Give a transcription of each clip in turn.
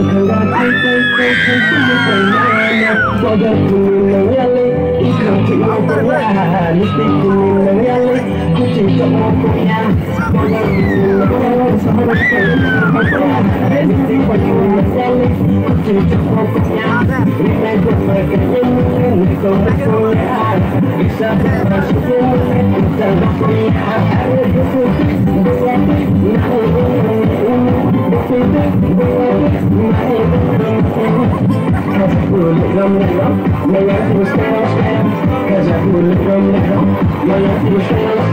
I'm gonna skin, except for my Your love will stand on stand, cause I will live on now. Your love will stand on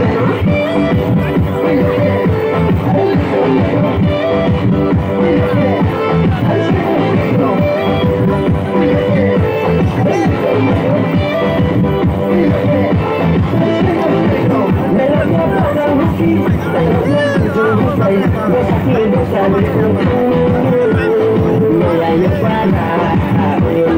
Thank you.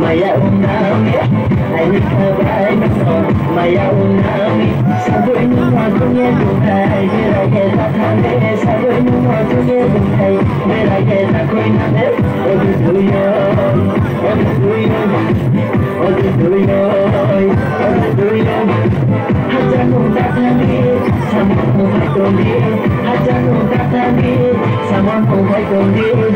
Maya unami, maya unami, maya unami. những hoa chung nghe cùng thầy Vì lại kể ra thang để để xa với những hoa chung nghe cùng thầy Vì lại kể ra quên năm Ôi tôi tôi ơi Ôi tôi tôi ơi Ôi tôi tôi ơi Ôi tôi tôi ơi Hát ra cùng ta thang đi Sao mong phải tồn đi Hát ra cùng ta thang đi Sao mong phải tồn đi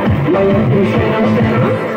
Lord,